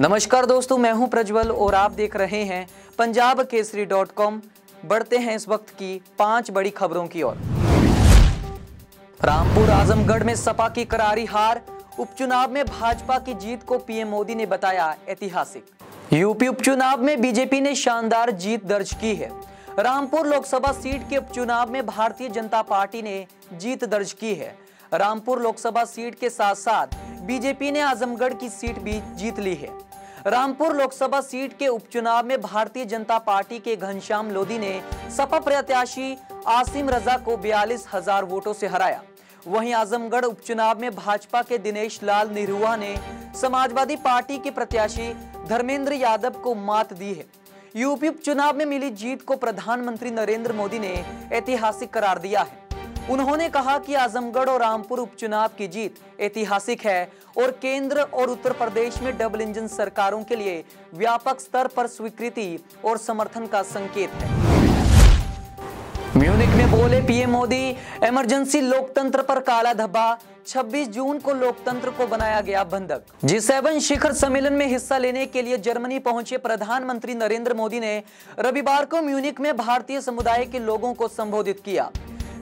नमस्कार दोस्तों, मैं हूँ प्रज्वल और आप देख रहे हैं पंजाब केसरी डॉट कॉम। बढ़ते हैं इस वक्त की पाँच बड़ी खबरों की ओर। रामपुर आजमगढ़ में सपा की करारी हार, उपचुनाव में भाजपा की जीत को पीएम मोदी ने बताया ऐतिहासिक। यूपी उपचुनाव में बीजेपी ने शानदार जीत दर्ज की है। रामपुर लोकसभा सीट के उपचुनाव में भारतीय जनता पार्टी ने जीत दर्ज की है। रामपुर लोकसभा सीट के साथ साथ बीजेपी ने आजमगढ़ की सीट भी जीत ली है। रामपुर लोकसभा सीट के उपचुनाव में भारतीय जनता पार्टी के घनश्याम लोधी ने सपा प्रत्याशी आसिम रजा को बयालीस हज़ार वोटों से हराया। वहीं आजमगढ़ उपचुनाव में भाजपा के दिनेश लाल निरुआ ने समाजवादी पार्टी के प्रत्याशी धर्मेंद्र यादव को मात दी है। यूपी उपचुनाव में मिली जीत को प्रधानमंत्री नरेंद्र मोदी ने ऐतिहासिक करार दिया है। उन्होंने कहा कि आजमगढ़ और रामपुर उपचुनाव की जीत ऐतिहासिक है और केंद्र और उत्तर प्रदेश में डबल इंजन सरकारों के लिए व्यापक स्तर पर स्वीकृति और समर्थन का संकेत है। म्यूनिक में बोले पीएम मोदी, इमरजेंसी लोकतंत्र पर काला धब्बा। 26 जून को लोकतंत्र को बनाया गया बंधक। जी सेवन शिखर सम्मेलन में हिस्सा लेने के लिए जर्मनी पहुँचे प्रधानमंत्री नरेंद्र मोदी ने रविवार को म्यूनिक में भारतीय समुदाय के लोगों को संबोधित किया।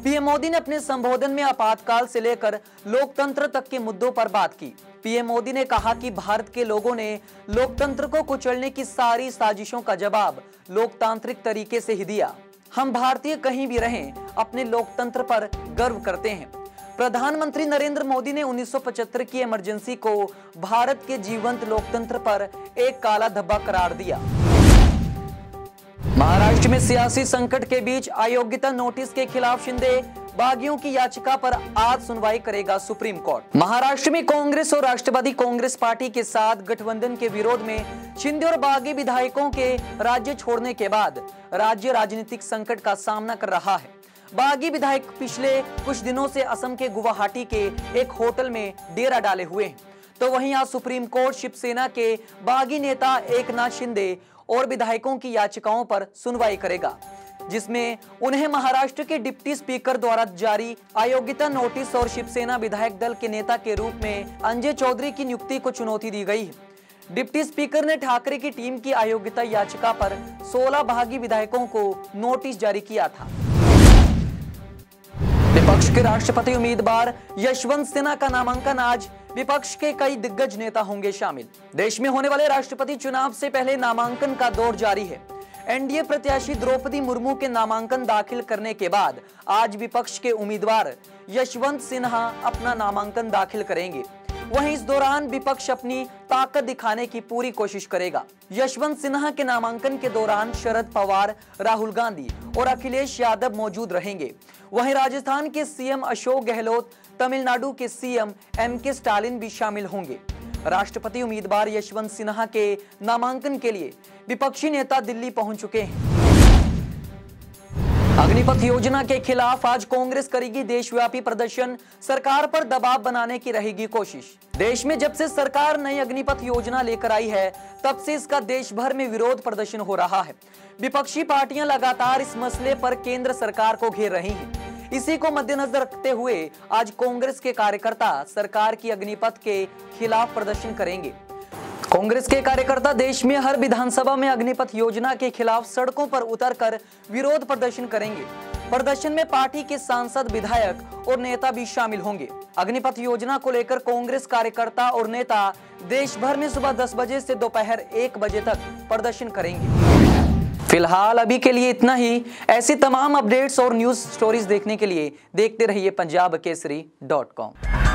पीएम मोदी ने अपने संबोधन में आपातकाल से लेकर लोकतंत्र तक के मुद्दों पर बात की। पीएम मोदी ने कहा कि भारत के लोगों ने लोकतंत्र को कुचलने की सारी साजिशों का जवाब लोकतांत्रिक तरीके से ही दिया। हम भारतीय कहीं भी रहें, अपने लोकतंत्र पर गर्व करते हैं। प्रधानमंत्री नरेंद्र मोदी ने 1975 की इमरजेंसी को भारत के जीवंत लोकतंत्र पर एक काला धब्बा करार दिया। महाराष्ट्र में सियासी संकट के बीच अयोग्यता नोटिस के खिलाफ शिंदे बागियों की याचिका पर आज सुनवाई करेगा सुप्रीम कोर्ट। महाराष्ट्र में कांग्रेस और राष्ट्रवादी कांग्रेस पार्टी के साथ गठबंधन के विरोध में शिंदे और बागी विधायकों के राज्य छोड़ने के बाद राज्य राजनीतिक संकट का सामना कर रहा है। बागी विधायक पिछले कुछ दिनों से असम के गुवाहाटी के एक होटल में डेरा डाले हुए हैं। तो वहीं आज सुप्रीम कोर्ट शिवसेना के बागी नेता एक शिंदे और विधायकों की याचिकाओं पर सुनवाई करेगा, जिसमें उन्हें महाराष्ट्र के डिप्टी स्पीकर द्वारा जारी अयोग्यता नोटिस और शिवसेना विधायक दल के नेता के रूप में अंजय चौधरी की नियुक्ति को चुनौती दी गई। है डिप्टी स्पीकर ने ठाकरे की टीम की अयोग्यता याचिका पर 16 भागी विधायकों को नोटिस जारी किया था। विपक्ष के राष्ट्रपति उम्मीदवार यशवंत सिन्हा का नामांकन आज विपक्ष के कई दिग्गज नेता होंगे शामिल। देश में होने वाले राष्ट्रपति चुनाव से पहले नामांकन का दौर जारी है। एनडीए प्रत्याशी द्रौपदी मुर्मू के नामांकन दाखिल करने के बाद आज विपक्ष के उम्मीदवार यशवंत सिन्हा अपना नामांकन दाखिल करेंगे। वहीं इस दौरान विपक्ष अपनी ताकत दिखाने की पूरी कोशिश करेगा। यशवंत सिन्हा के नामांकन के दौरान शरद पवार, राहुल गांधी और अखिलेश यादव मौजूद रहेंगे। वहीं राजस्थान के सीएम अशोक गहलोत, तमिलनाडु के सीएम एम के स्टालिन भी शामिल होंगे। राष्ट्रपति उम्मीदवार यशवंत सिन्हा के नामांकन के लिए विपक्षी नेता दिल्ली पहुँच चुके हैं। अग्निपथ योजना के खिलाफ आज कांग्रेस करेगी देशव्यापी प्रदर्शन। सरकार पर दबाव बनाने की रहेगी कोशिश। देश में जब से सरकार नई अग्निपथ योजना लेकर आई है, तब से इसका देश भर में विरोध प्रदर्शन हो रहा है। विपक्षी पार्टियाँ लगातार इस मसले पर केंद्र सरकार को घेर रही हैं। इसी को मद्देनजर रखते हुए आज कांग्रेस के कार्यकर्ता सरकार की अग्निपथ के खिलाफ प्रदर्शन करेंगे। कांग्रेस के कार्यकर्ता देश में हर विधानसभा में अग्निपथ योजना के खिलाफ सड़कों पर उतरकर विरोध प्रदर्शन करेंगे। प्रदर्शन में पार्टी के सांसद, विधायक और नेता भी शामिल होंगे। अग्निपथ योजना को लेकर कांग्रेस कार्यकर्ता और नेता देश भर में सुबह 10 बजे से दोपहर एक बजे तक प्रदर्शन करेंगे। फ़िलहाल अभी के लिए इतना ही। ऐसी तमाम अपडेट्स और न्यूज़ स्टोरीज देखने के लिए देखते रहिए पंजाब केसरी डॉट कॉम।